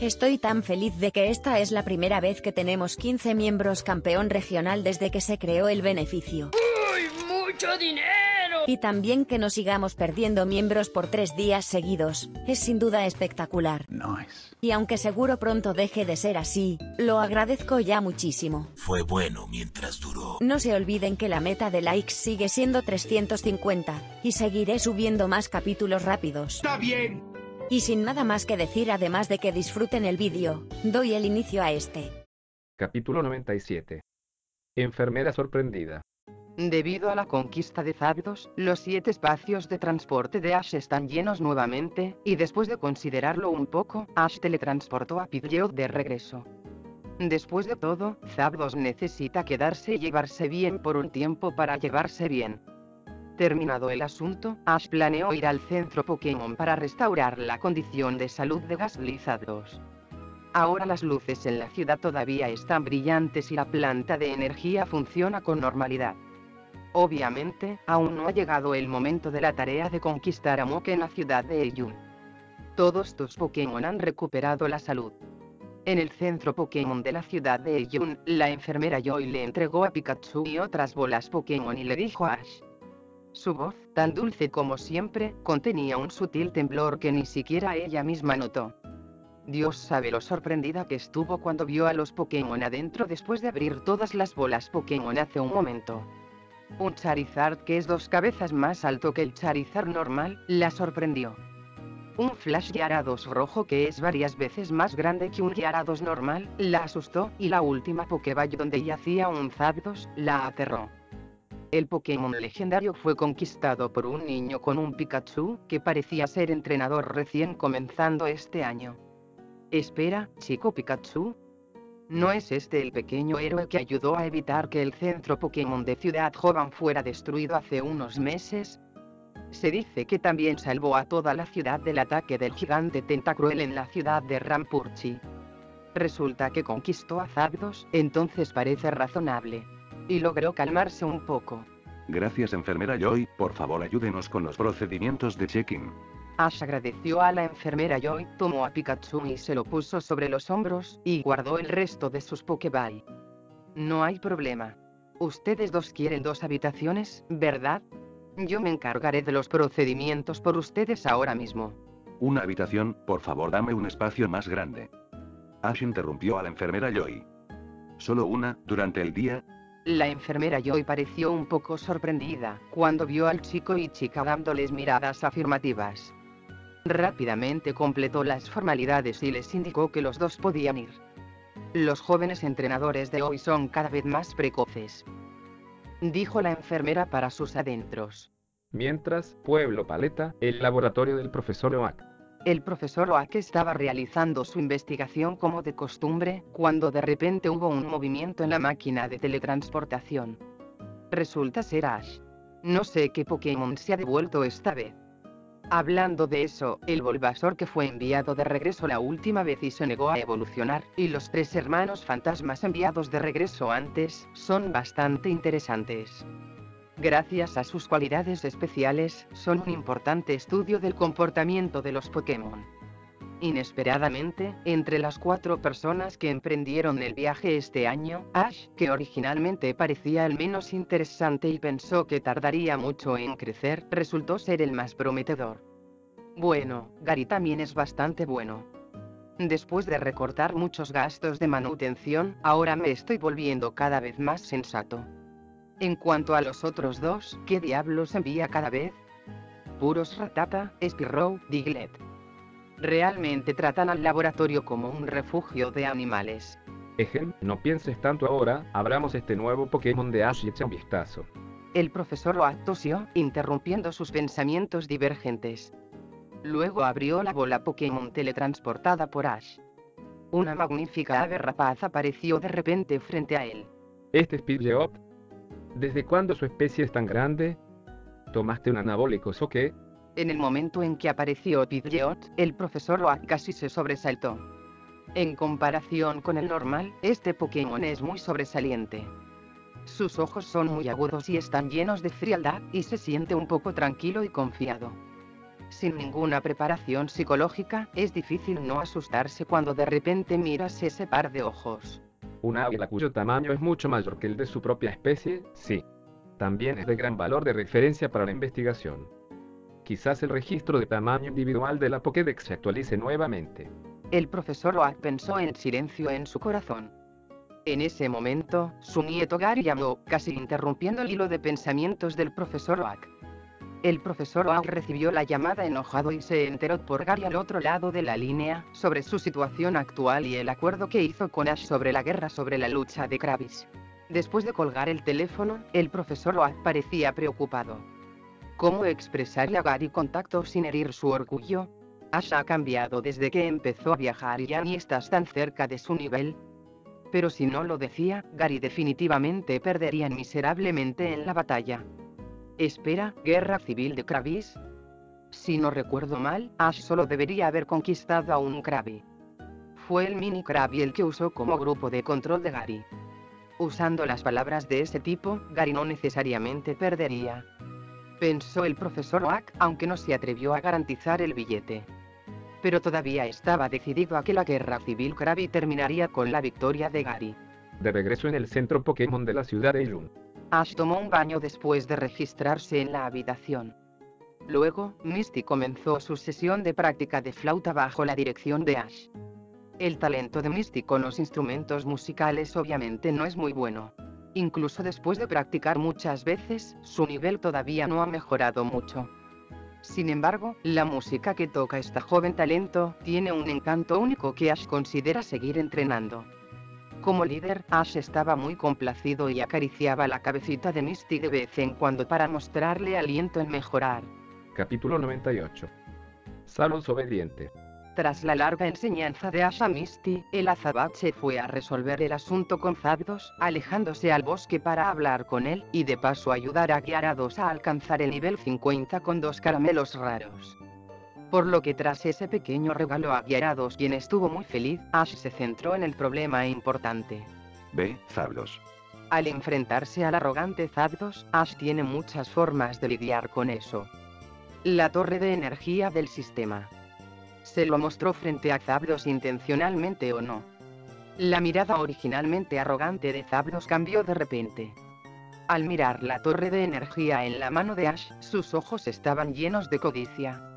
Estoy tan feliz de que esta es la primera vez que tenemos 15 miembros campeón regional desde que se creó el beneficio. ¡Uy, mucho dinero! Y también que no sigamos perdiendo miembros por tres días seguidos, es sin duda espectacular. Nice. Y aunque seguro pronto deje de ser así, lo agradezco ya muchísimo. Fue bueno mientras duró. No se olviden que la meta de likes sigue siendo 350, y seguiré subiendo más capítulos rápidos. Está bien. Y sin nada más que decir además de que disfruten el vídeo, doy el inicio a este. Capítulo 97. Enfermera sorprendida. Debido a la conquista de Zapdos, los siete espacios de transporte de Ash están llenos nuevamente, y después de considerarlo un poco, Ash teletransportó a Pidgeot de regreso. Después de todo, Zapdos necesita quedarse y llevarse bien por un tiempo para llevarse bien. Terminado el asunto, Ash planeó ir al centro Pokémon para restaurar la condición de salud de Gastly Zapdos. Ahora las luces en la ciudad todavía están brillantes y la planta de energía funciona con normalidad. Obviamente, aún no ha llegado el momento de la tarea de conquistar a Mok en la ciudad de Eyun. Todos tus Pokémon han recuperado la salud. En el centro Pokémon de la ciudad de Eyun, la enfermera Joy le entregó a Pikachu y otras bolas Pokémon y le dijo a Ash. Su voz, tan dulce como siempre, contenía un sutil temblor que ni siquiera ella misma notó. Dios sabe lo sorprendida que estuvo cuando vio a los Pokémon adentro después de abrir todas las bolas Pokémon hace un momento. Un Charizard que es dos cabezas más alto que el Charizard normal, la sorprendió. Un Flash Gyarados rojo que es varias veces más grande que un Gyarados normal, la asustó, y la última Pokéball donde yacía un Zapdos, la aterró. El Pokémon legendario fue conquistado por un niño con un Pikachu, que parecía ser entrenador recién comenzando este año. Espera, chico Pikachu, ¿No es este el pequeño héroe que ayudó a evitar que el centro Pokémon de Ciudad Jovan fuera destruido hace unos meses? Se dice que también salvó a toda la ciudad del ataque del gigante Tentacruel en la ciudad de Rampurchi. Resulta que conquistó a Zapdos, entonces parece razonable. Y logró calmarse un poco. Gracias enfermera Joy, por favor ayúdenos con los procedimientos de check-in. Ash agradeció a la enfermera Joy, tomó a Pikachu y se lo puso sobre los hombros, y guardó el resto de sus Pokéball. No hay problema. Ustedes dos quieren dos habitaciones, ¿verdad? Yo me encargaré de los procedimientos por ustedes ahora mismo. Una habitación, por favor dame un espacio más grande. Ash interrumpió a la enfermera Joy. ¿Solo una, durante el día? La enfermera Joy pareció un poco sorprendida, cuando vio al chico y chica dándoles miradas afirmativas. Rápidamente completó las formalidades y les indicó que los dos podían ir. Los jóvenes entrenadores de hoy son cada vez más precoces. Dijo la enfermera para sus adentros. Mientras, Pueblo Paleta, el laboratorio del profesor Oak. El profesor Oak estaba realizando su investigación como de costumbre, cuando de repente hubo un movimiento en la máquina de teletransportación. Resulta ser Ash. No sé qué Pokémon se ha devuelto esta vez. Hablando de eso, el Bulbasaur que fue enviado de regreso la última vez y se negó a evolucionar, y los tres hermanos fantasmas enviados de regreso antes, son bastante interesantes. Gracias a sus cualidades especiales, son un importante estudio del comportamiento de los Pokémon. Inesperadamente, entre las cuatro personas que emprendieron el viaje este año, Ash, que originalmente parecía el menos interesante y pensó que tardaría mucho en crecer, resultó ser el más prometedor. Bueno, Gary también es bastante bueno. Después de recortar muchos gastos de manutención, ahora me estoy volviendo cada vez más sensato. En cuanto a los otros dos, ¿qué diablos envía cada vez? Puros Ratata, Spirrow, Diglett. Realmente tratan al laboratorio como un refugio de animales. Ejem, no pienses tanto ahora, abramos este nuevo Pokémon de Ash y echa un vistazo. El profesor Oak tosió, interrumpiendo sus pensamientos divergentes. Luego abrió la bola Pokémon teletransportada por Ash. Una magnífica ave rapaz apareció de repente frente a él. ¿Este es Pidgeot? ¿Desde cuándo su especie es tan grande? ¿Tomaste un anabólico o qué? En el momento en que apareció Pidgeot, el profesor Oak casi se sobresaltó. En comparación con el normal, este Pokémon es muy sobresaliente. Sus ojos son muy agudos y están llenos de frialdad, y se siente un poco tranquilo y confiado. Sin ninguna preparación psicológica, es difícil no asustarse cuando de repente miras ese par de ojos. Un águila cuyo tamaño es mucho mayor que el de su propia especie, sí. También es de gran valor de referencia para la investigación. Quizás el registro de tamaño individual de la Pokédex se actualice nuevamente. El profesor Oak pensó en silencio en su corazón. En ese momento, su nieto Gary llamó, casi interrumpiendo el hilo de pensamientos del profesor Oak. El profesor Oak recibió la llamada enojado y se enteró por Gary al otro lado de la línea, sobre su situación actual y el acuerdo que hizo con Ash sobre la guerra sobre la lucha de Kravis. Después de colgar el teléfono, el profesor Oak parecía preocupado. ¿Cómo expresarle a Gary contacto sin herir su orgullo? Ash ha cambiado desde que empezó a viajar y ya ni estás tan cerca de su nivel. Pero si no lo decía, Gary definitivamente perdería miserablemente en la batalla. Espera, ¿guerra civil de Kravis? Si no recuerdo mal, Ash solo debería haber conquistado a un Krabi. Fue el mini Krabi el que usó como grupo de control de Gary. Usando las palabras de ese tipo, Gary no necesariamente perdería. Pensó el profesor Oak, aunque no se atrevió a garantizar el billete pero todavía estaba decidido a que la guerra civil Krabi terminaría con la victoria de Gary. De regreso en el centro Pokémon de la ciudad de Ilum. Ash tomó un baño después de registrarse en la habitación. Luego, Misty comenzó su sesión de práctica de flauta bajo la dirección de Ash. El talento de Misty con los instrumentos musicales obviamente no es muy bueno. Incluso después de practicar muchas veces, su nivel todavía no ha mejorado mucho. Sin embargo, la música que toca esta joven talento tiene un encanto único que Ash considera seguir entrenando. Como líder, Ash estaba muy complacido y acariciaba la cabecita de Misty de vez en cuando para mostrarle aliento en mejorar. Capítulo 98. Salos obediente. Tras la larga enseñanza de Asha Misty, el Azabat se fue a resolver el asunto con Zapdos, alejándose al bosque para hablar con él, y de paso ayudar a Gyarados a alcanzar el nivel 50 con dos caramelos raros. Por lo que tras ese pequeño regalo a Gyarados quien estuvo muy feliz, Ash se centró en el problema importante. Ve, Zapdos. Al enfrentarse al arrogante Zapdos, Ash tiene muchas formas de lidiar con eso. La torre de energía del sistema se lo mostró frente a Zapdos intencionalmente o no. La mirada originalmente arrogante de Zapdos cambió de repente. Al mirar la torre de energía en la mano de Ash, sus ojos estaban llenos de codicia.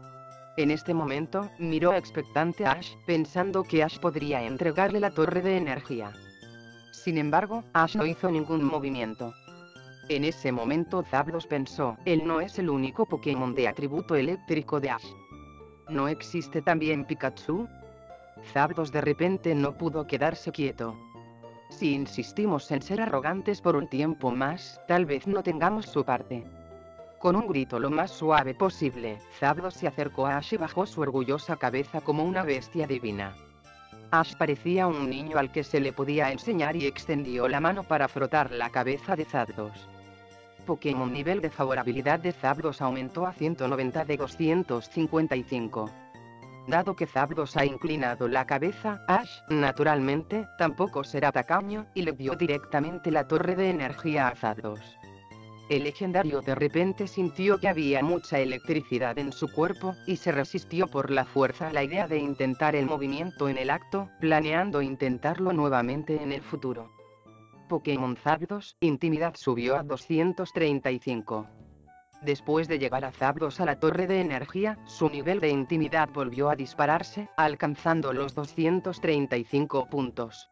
En este momento, miró expectante a Ash, pensando que Ash podría entregarle la torre de energía. Sin embargo, Ash no hizo ningún movimiento. En ese momento Zapdos pensó, él no es el único Pokémon de atributo eléctrico de Ash. ¿No existe también Pikachu? Zapdos de repente no pudo quedarse quieto. Si insistimos en ser arrogantes por un tiempo más, tal vez no tengamos su parte. Con un grito lo más suave posible, Zapdos se acercó a Ash y bajó su orgullosa cabeza como una bestia divina. Ash parecía un niño al que se le podía enseñar y extendió la mano para frotar la cabeza de Zapdos. Pokémon nivel de favorabilidad de Zapdos aumentó a 190 de 255. Dado que Zapdos ha inclinado la cabeza, Ash, naturalmente, tampoco será tacaño, y le dio directamente la torre de energía a Zapdos. El legendario de repente sintió que había mucha electricidad en su cuerpo, y se resistió por la fuerza a la idea de intentar el movimiento en el acto, planeando intentarlo nuevamente en el futuro. Pokémon Zapdos, intimidad subió a 235. Después de llegar a Zapdos a la torre de energía, su nivel de intimidad volvió a dispararse, alcanzando los 235 puntos.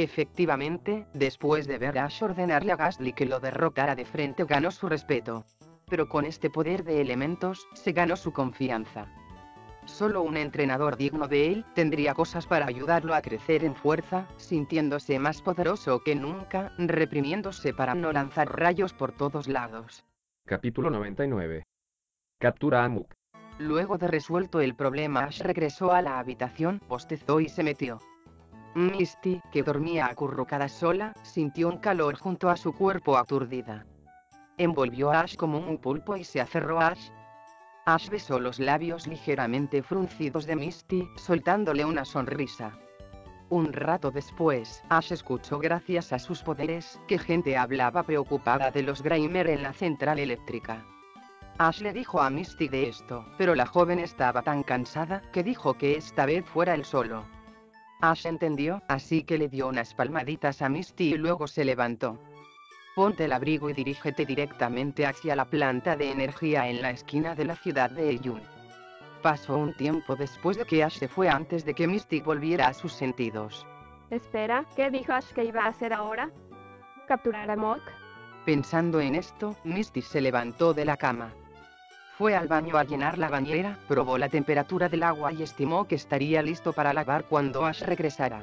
Efectivamente, después de ver a Ash ordenarle a Gastly que lo derrotara de frente ganó su respeto. Pero con este poder de elementos, se ganó su confianza. Solo un entrenador digno de él tendría cosas para ayudarlo a crecer en fuerza, sintiéndose más poderoso que nunca, reprimiéndose para no lanzar rayos por todos lados. Capítulo 99. Captura a Muk. Luego de resuelto el problema, Ash regresó a la habitación, bostezó y se metió. Misty, que dormía acurrucada sola, sintió un calor junto a su cuerpo aturdida. Envolvió a Ash como un pulpo y se aferró a Ash, Ash besó los labios ligeramente fruncidos de Misty, soltándole una sonrisa. Un rato después, Ash escuchó gracias a sus poderes, que gente hablaba preocupada de los Grimer en la central eléctrica. Ash le dijo a Misty de esto, pero la joven estaba tan cansada que dijo que esta vez fuera él solo. Ash entendió, así que le dio unas palmaditas a Misty y luego se levantó. Ponte el abrigo y dirígete directamente hacia la planta de energía en la esquina de la ciudad de Eyun. Pasó un tiempo después de que Ash se fue antes de que Misty volviera a sus sentidos. Espera, ¿qué dijo Ash que iba a hacer ahora? ¿Capturar a Mok? Pensando en esto, Misty se levantó de la cama. Fue al baño a llenar la bañera, probó la temperatura del agua y estimó que estaría listo para lavar cuando Ash regresara.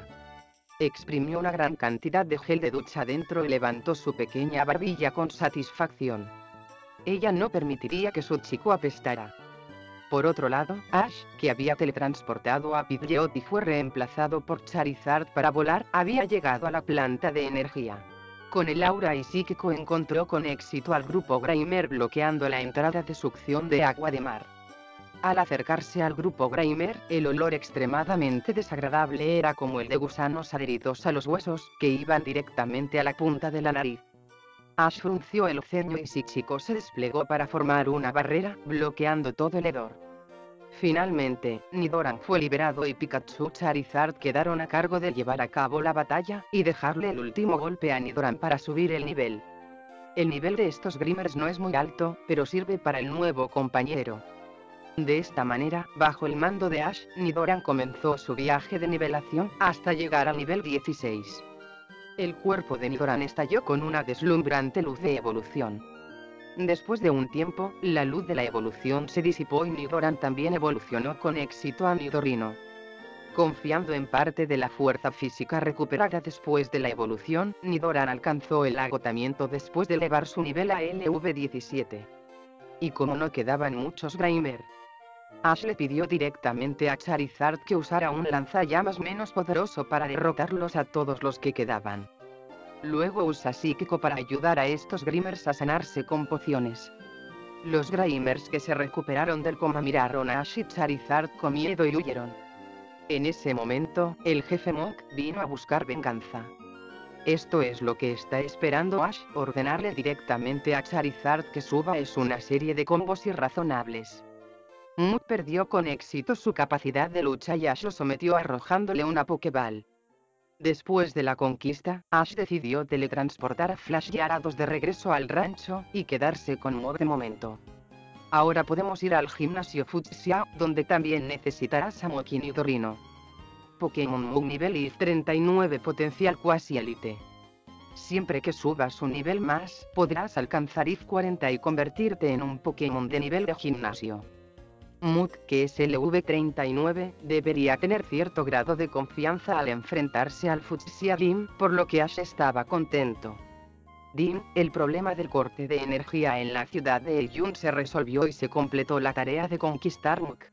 Exprimió una gran cantidad de gel de ducha dentro y levantó su pequeña barbilla con satisfacción. Ella no permitiría que su chico apestara. Por otro lado, Ash, que había teletransportado a Pidgeot y fue reemplazado por Charizard para volar, había llegado a la planta de energía. Con el aura y psíquico encontró con éxito al grupo Grimer bloqueando la entrada de succión de agua de mar. Al acercarse al grupo Grimer, el olor extremadamente desagradable era como el de gusanos adheridos a los huesos, que iban directamente a la punta de la nariz. Ash frunció el ceño y Psíquico se desplegó para formar una barrera, bloqueando todo el hedor. Finalmente, Nidoran fue liberado y Pikachu Charizard quedaron a cargo de llevar a cabo la batalla, y dejarle el último golpe a Nidoran para subir el nivel. El nivel de estos Grimers no es muy alto, pero sirve para el nuevo compañero. De esta manera, bajo el mando de Ash, Nidoran comenzó su viaje de nivelación, hasta llegar al nivel 16. El cuerpo de Nidoran estalló con una deslumbrante luz de evolución. Después de un tiempo, la luz de la evolución se disipó y Nidoran también evolucionó con éxito a Nidorino. Confiando en parte de la fuerza física recuperada después de la evolución, Nidoran alcanzó el agotamiento después de elevar su nivel a LV17. Y como no quedaban muchos Grimer, Ash le pidió directamente a Charizard que usara un lanzallamas menos poderoso para derrotarlos a todos los que quedaban. Luego usa psíquico para ayudar a estos Grimers a sanarse con pociones. Los Grimers que se recuperaron del coma miraron a Ash y Charizard con miedo y huyeron. En ese momento, el jefe Mok vino a buscar venganza. Esto es lo que está esperando Ash, ordenarle directamente a Charizard que suba es una serie de combos irrazonables. Muk perdió con éxito su capacidad de lucha y Ash lo sometió arrojándole una Pokéball. Después de la conquista, Ash decidió teletransportar a Flash y Arados de regreso al rancho, y quedarse con Mo de momento. Ahora podemos ir al gimnasio Fuchsia, donde también necesitarás a Mokin y Dorino. Pokémon Moon nivel IF 39 potencial cuasi elite. Siempre que subas un nivel más, podrás alcanzar IF 40 y convertirte en un Pokémon de nivel de gimnasio. Muk, que es LV39, debería tener cierto grado de confianza al enfrentarse al Fuchsia Dim, por lo que Ash estaba contento. Dim, el problema del corte de energía en la ciudad de Eyun se resolvió y se completó la tarea de conquistar Muk.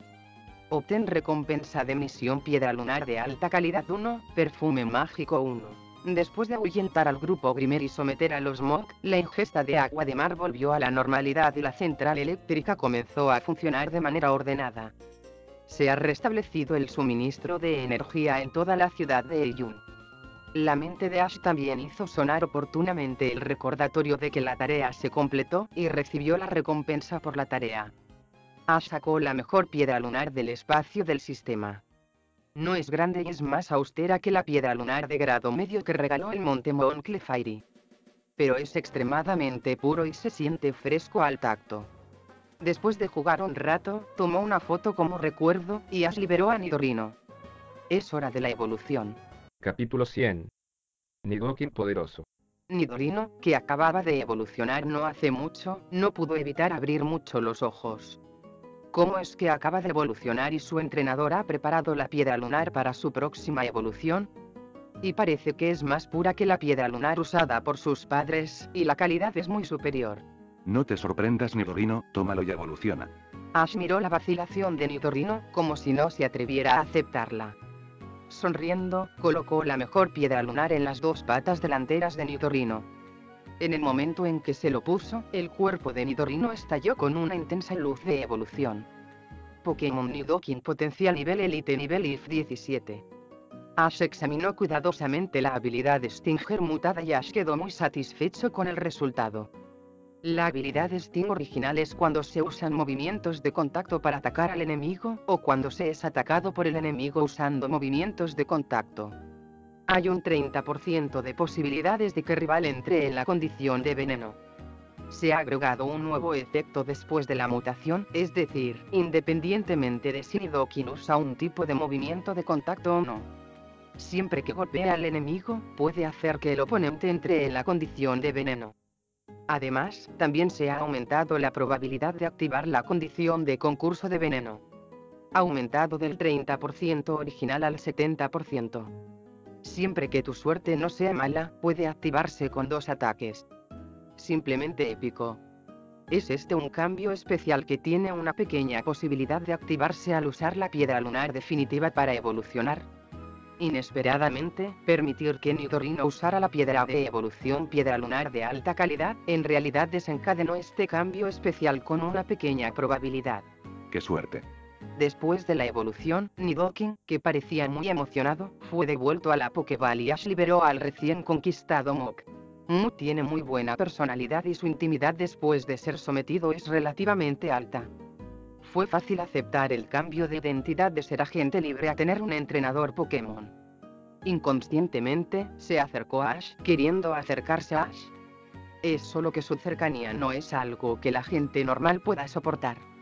Obtén recompensa de misión Piedra Lunar de alta calidad 1, perfume mágico 1. Después de ahuyentar al grupo Grimer y someter a los Mok, la ingesta de agua de mar volvió a la normalidad y la central eléctrica comenzó a funcionar de manera ordenada. Se ha restablecido el suministro de energía en toda la ciudad de Eyun. La mente de Ash también hizo sonar oportunamente el recordatorio de que la tarea se completó, y recibió la recompensa por la tarea. Ash sacó la mejor piedra lunar del espacio del sistema. No es grande y es más austera que la piedra lunar de grado medio que regaló el monte Mount Clefairy. Pero es extremadamente puro y se siente fresco al tacto. Después de jugar un rato, tomó una foto como recuerdo, y Ash liberó a Nidorino. Es hora de la evolución. Capítulo 100. Nidoking poderoso. Nidorino, que acababa de evolucionar no hace mucho, no pudo evitar abrir mucho los ojos. ¿Cómo es que acaba de evolucionar y su entrenador ha preparado la piedra lunar para su próxima evolución? Y parece que es más pura que la piedra lunar usada por sus padres, y la calidad es muy superior. No te sorprendas Nidorino, tómalo y evoluciona. Ash miró la vacilación de Nidorino, como si no se atreviera a aceptarla. Sonriendo, colocó la mejor piedra lunar en las dos patas delanteras de Nidorino. En el momento en que se lo puso, el cuerpo de Nidorino estalló con una intensa luz de evolución. Pokémon Nidoking potencial nivel Elite nivel IF 17. Ash examinó cuidadosamente la habilidad de Stinger mutada y Ash quedó muy satisfecho con el resultado. La habilidad Sting original es cuando se usan movimientos de contacto para atacar al enemigo, o cuando se es atacado por el enemigo usando movimientos de contacto. Hay un 30% de posibilidades de que rival entre en la condición de veneno. Se ha agregado un nuevo efecto después de la mutación, es decir, independientemente de si Nidoking usa un tipo de movimiento de contacto o no. Siempre que golpea al enemigo, puede hacer que el oponente entre en la condición de veneno. Además, también se ha aumentado la probabilidad de activar la condición de concurso de veneno. Aumentado del 30% original al 70%. Siempre que tu suerte no sea mala, puede activarse con dos ataques. Simplemente épico. Es este un cambio especial que tiene una pequeña posibilidad de activarse al usar la piedra lunar definitiva para evolucionar. Inesperadamente, permitir que Nidorino usara la piedra de evolución piedra lunar de alta calidad, en realidad desencadenó este cambio especial con una pequeña probabilidad. ¡Qué suerte! Después de la evolución, Nidoking, que parecía muy emocionado, fue devuelto a la Pokéball y Ash liberó al recién conquistado Mok. Mu tiene muy buena personalidad y su intimidad después de ser sometido es relativamente alta. Fue fácil aceptar el cambio de identidad de ser agente libre a tener un entrenador Pokémon. Inconscientemente, se acercó a Ash, queriendo acercarse a Ash. Es solo que su cercanía no es algo que la gente normal pueda soportar.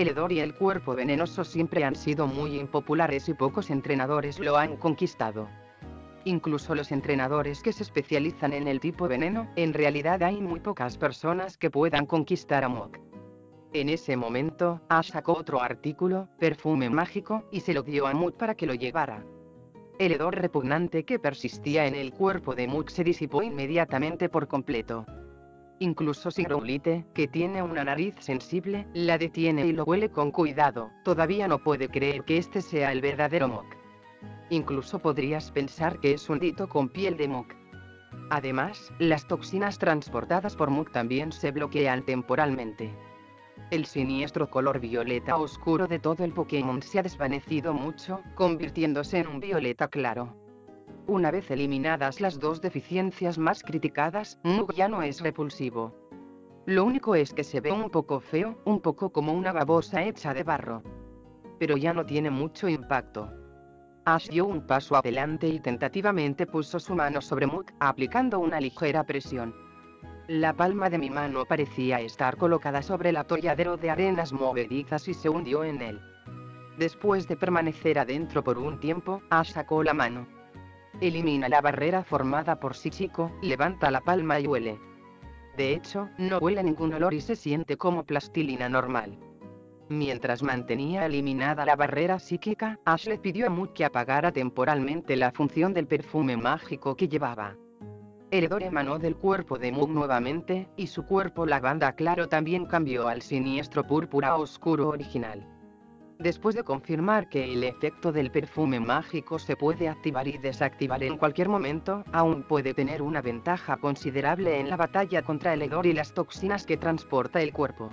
El hedor y el cuerpo venenoso siempre han sido muy impopulares y pocos entrenadores lo han conquistado. Incluso los entrenadores que se especializan en el tipo veneno, en realidad hay muy pocas personas que puedan conquistar a Mok. En ese momento, Ash sacó otro artículo, perfume mágico, y se lo dio a Muk para que lo llevara. El hedor repugnante que persistía en el cuerpo de Muk se disipó inmediatamente por completo. Incluso si Growlite, que tiene una nariz sensible, la detiene y lo huele con cuidado, todavía no puede creer que este sea el verdadero Mok. Incluso podrías pensar que es un dito con piel de Mok. Además, las toxinas transportadas por Muk también se bloquean temporalmente. El siniestro color violeta oscuro de todo el Pokémon se ha desvanecido mucho, convirtiéndose en un violeta claro. Una vez eliminadas las dos deficiencias más criticadas, Muk ya no es repulsivo. Lo único es que se ve un poco feo, un poco como una babosa hecha de barro. Pero ya no tiene mucho impacto. Ash dio un paso adelante y tentativamente puso su mano sobre Muk, aplicando una ligera presión. La palma de mi mano parecía estar colocada sobre el atolladero de arenas movedizas y se hundió en él. Después de permanecer adentro por un tiempo, Ash sacó la mano. Elimina la barrera formada por sí chico, levanta la palma y huele. De hecho, no huele ningún olor y se siente como plastilina normal. Mientras mantenía eliminada la barrera psíquica, Ash le pidió a Muk que apagara temporalmente la función del perfume mágico que llevaba. El hedor emanó del cuerpo de Muk nuevamente, y su cuerpo lavanda claro también cambió al siniestro púrpura oscuro original. Después de confirmar que el efecto del perfume mágico se puede activar y desactivar en cualquier momento, aún puede tener una ventaja considerable en la batalla contra el hedor y las toxinas que transporta el cuerpo.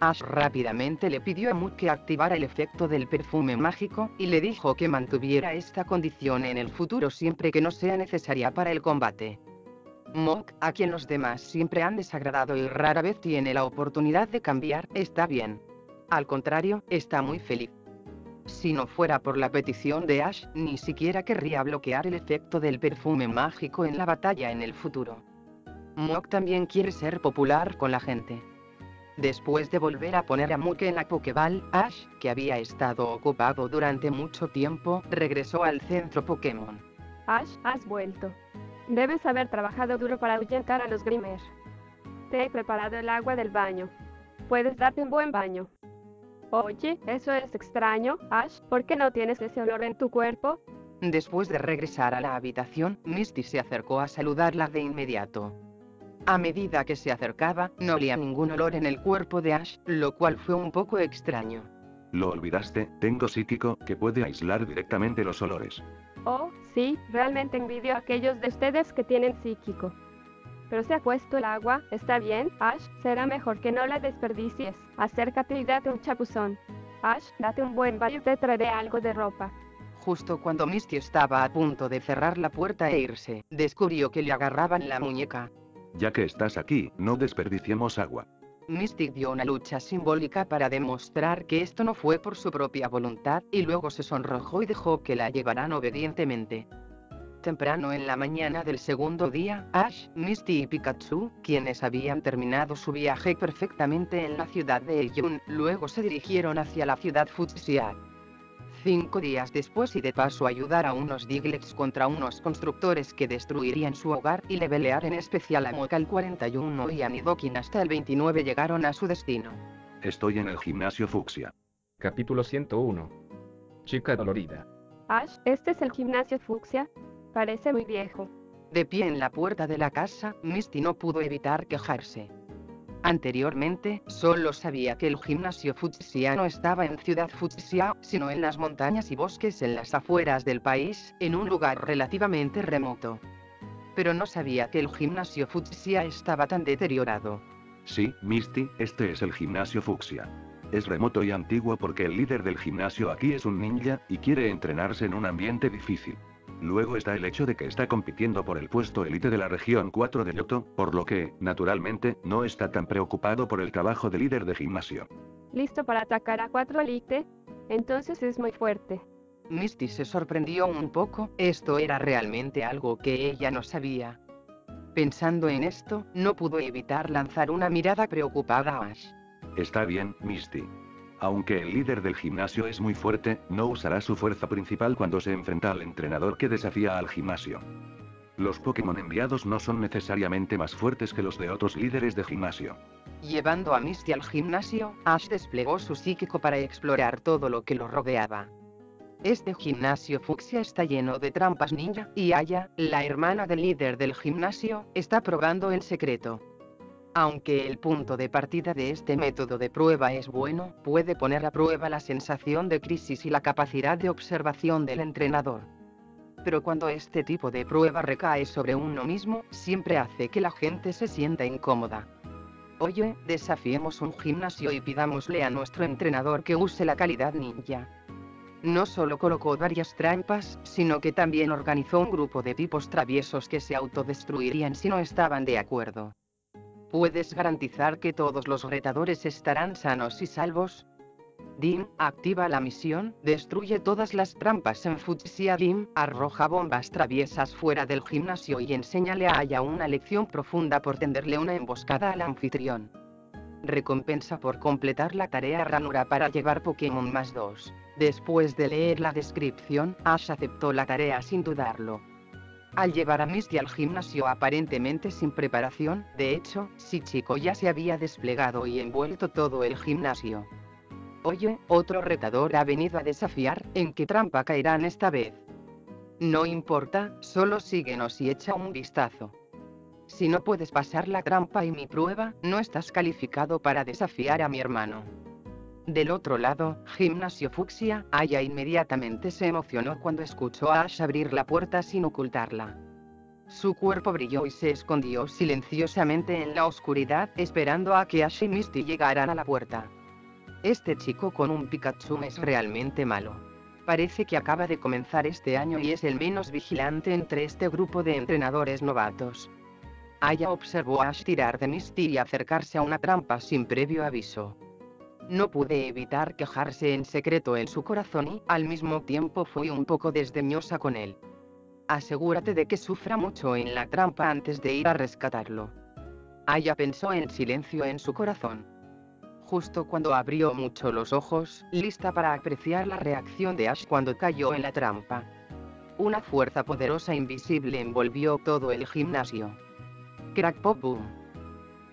Ash rápidamente le pidió a Muk que activara el efecto del perfume mágico, y le dijo que mantuviera esta condición en el futuro siempre que no sea necesaria para el combate. Mok, a quien los demás siempre han desagradado y rara vez tiene la oportunidad de cambiar, está bien. Al contrario, está muy feliz. Si no fuera por la petición de Ash, ni siquiera querría bloquear el efecto del perfume mágico en la batalla en el futuro. Mok también quiere ser popular con la gente. Después de volver a poner a Muk en la Pokéball, Ash, que había estado ocupado durante mucho tiempo, regresó al centro Pokémon. Ash, has vuelto. Debes haber trabajado duro para ahuyentar a los Grimer. Te he preparado el agua del baño. Puedes darte un buen baño. Oye, eso es extraño, Ash, ¿por qué no tienes ese olor en tu cuerpo? Después de regresar a la habitación, Misty se acercó a saludarla de inmediato. A medida que se acercaba, no olía ningún olor en el cuerpo de Ash, lo cual fue un poco extraño. Lo olvidaste, tengo psíquico, que puede aislar directamente los olores. Oh, sí, realmente envidio a aquellos de ustedes que tienen psíquico. Pero se ha puesto el agua, ¿está bien, Ash? Será mejor que no la desperdicies. Acércate y date un chapuzón. Ash, date un buen baño y te traeré algo de ropa. Justo cuando Misty estaba a punto de cerrar la puerta e irse, descubrió que le agarraban la muñeca. Ya que estás aquí, no desperdiciemos agua. Mystic dio una lucha simbólica para demostrar que esto no fue por su propia voluntad, y luego se sonrojó y dejó que la llevaran obedientemente. Temprano en la mañana del segundo día, Ash, Misty y Pikachu, quienes habían terminado su viaje perfectamente en la ciudad de Eyun, luego se dirigieron hacia la ciudad Fuchsia. Cinco días después y de paso ayudar a unos Diglets contra unos constructores que destruirían su hogar y levelear en especial a Mokal 41 y a Nidoking hasta el 29 llegaron a su destino. Estoy en el gimnasio fucsia. Capítulo 101. Chica dolorida. Ash, este es el gimnasio fucsia. Parece muy viejo. De pie en la puerta de la casa, Misty no pudo evitar quejarse. Anteriormente, solo sabía que el gimnasio Fuchsia no estaba en Ciudad Fuchsia, sino en las montañas y bosques en las afueras del país, en un lugar relativamente remoto. Pero no sabía que el gimnasio Fuchsia estaba tan deteriorado. Sí, Misty, este es el gimnasio fucsia. Es remoto y antiguo porque el líder del gimnasio aquí es un ninja, y quiere entrenarse en un ambiente difícil. Luego está el hecho de que está compitiendo por el puesto élite de la región 4 de Yoto, por lo que, naturalmente, no está tan preocupado por el trabajo de líder de gimnasio. ¿Listo para atacar a 4 Elite? Entonces es muy fuerte. Misty se sorprendió un poco, esto era realmente algo que ella no sabía. Pensando en esto, no pudo evitar lanzar una mirada preocupada a Ash. Está bien, Misty. Aunque el líder del gimnasio es muy fuerte, no usará su fuerza principal cuando se enfrenta al entrenador que desafía al gimnasio. Los Pokémon enviados no son necesariamente más fuertes que los de otros líderes de gimnasio. Llevando a Misty al gimnasio, Ash desplegó su psíquico para explorar todo lo que lo rodeaba. Este gimnasio fucsia está lleno de trampas ninja, y Aya, la hermana del líder del gimnasio, está probando el secreto. Aunque el punto de partida de este método de prueba es bueno, puede poner a prueba la sensación de crisis y la capacidad de observación del entrenador. Pero cuando este tipo de prueba recae sobre uno mismo, siempre hace que la gente se sienta incómoda. Oye, desafiemos un gimnasio y pidámosle a nuestro entrenador que use la calidad ninja. No solo colocó varias trampas, sino que también organizó un grupo de tipos traviesos que se autodestruirían si no estaban de acuerdo. ¿Puedes garantizar que todos los retadores estarán sanos y salvos? Dim, activa la misión, destruye todas las trampas en Fuchsia Dim, arroja bombas traviesas fuera del gimnasio y enséñale a Aya una lección profunda por tenderle una emboscada al anfitrión. Recompensa por completar la tarea ranura para llevar Pokémon más 2. Después de leer la descripción, Ash aceptó la tarea sin dudarlo. Al llevar a Misty al gimnasio aparentemente sin preparación, de hecho, Chico ya se había desplegado y envuelto todo el gimnasio. Oye, otro retador ha venido a desafiar, ¿en qué trampa caerán esta vez? No importa, solo síguenos y echa un vistazo. Si no puedes pasar la trampa y mi prueba, no estás calificado para desafiar a mi hermano. Del otro lado, Gimnasio Fucsia, Aya inmediatamente se emocionó cuando escuchó a Ash abrir la puerta sin ocultarla. Su cuerpo brilló y se escondió silenciosamente en la oscuridad, esperando a que Ash y Misty llegaran a la puerta. Este chico con un Pikachu es realmente malo. Parece que acaba de comenzar este año y es el menos vigilante entre este grupo de entrenadores novatos. Aya observó a Ash tirar de Misty y acercarse a una trampa sin previo aviso. No pude evitar quejarse en secreto en su corazón y, al mismo tiempo, fui un poco desdeñosa con él. Asegúrate de que sufra mucho en la trampa antes de ir a rescatarlo. Aya pensó en silencio en su corazón. Justo cuando abrió mucho los ojos, lista para apreciar la reacción de Ash cuando cayó en la trampa. Una fuerza poderosa invisible envolvió todo el gimnasio. Crack pop boom.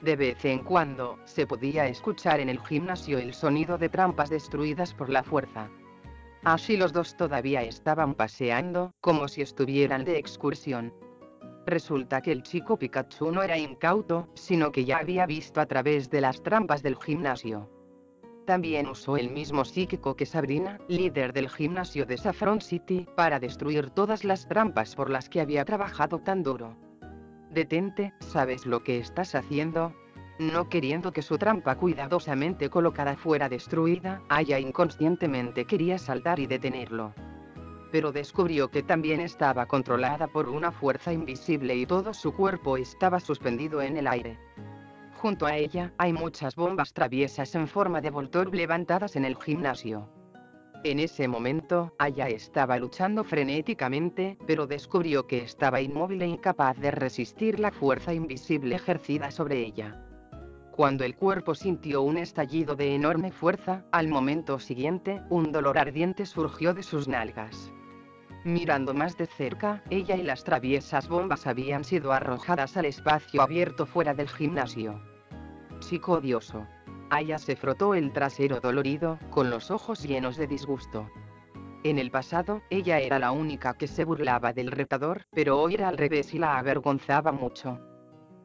De vez en cuando, se podía escuchar en el gimnasio el sonido de trampas destruidas por la fuerza. Así los dos todavía estaban paseando, como si estuvieran de excursión. Resulta que el chico Pikachu no era incauto, sino que ya había visto a través de las trampas del gimnasio. También usó el mismo psíquico que Sabrina, líder del gimnasio de Saffron City, para destruir todas las trampas por las que había trabajado tan duro. Detente, ¿sabes lo que estás haciendo? No queriendo que su trampa cuidadosamente colocada fuera destruida, Aya inconscientemente quería saltar y detenerlo. pero descubrió que también estaba controlada por una fuerza invisible y todo su cuerpo estaba suspendido en el aire. Junto a ella, hay muchas bombas traviesas en forma de Voltorb levantadas en el gimnasio. En ese momento, Aya estaba luchando frenéticamente, pero descubrió que estaba inmóvil e incapaz de resistir la fuerza invisible ejercida sobre ella. Cuando el cuerpo sintió un estallido de enorme fuerza, al momento siguiente, un dolor ardiente surgió de sus nalgas. Mirando más de cerca, ella y las traviesas bombas habían sido arrojadas al espacio abierto fuera del gimnasio. Psicodioso. Aya se frotó el trasero dolorido, con los ojos llenos de disgusto. En el pasado, ella era la única que se burlaba del retador, pero hoy era al revés y la avergonzaba mucho.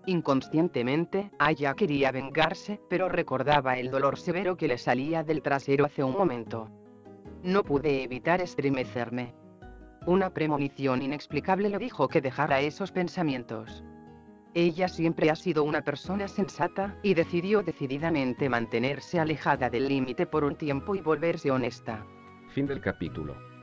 Inconscientemente, Aya quería vengarse, pero recordaba el dolor severo que le salía del trasero hace un momento. No pude evitar estremecerme. Una premonición inexplicable le dijo que dejara esos pensamientos. Ella siempre ha sido una persona sensata, y decidió decididamente mantenerse alejada del límite por un tiempo y volverse honesta. Fin del capítulo.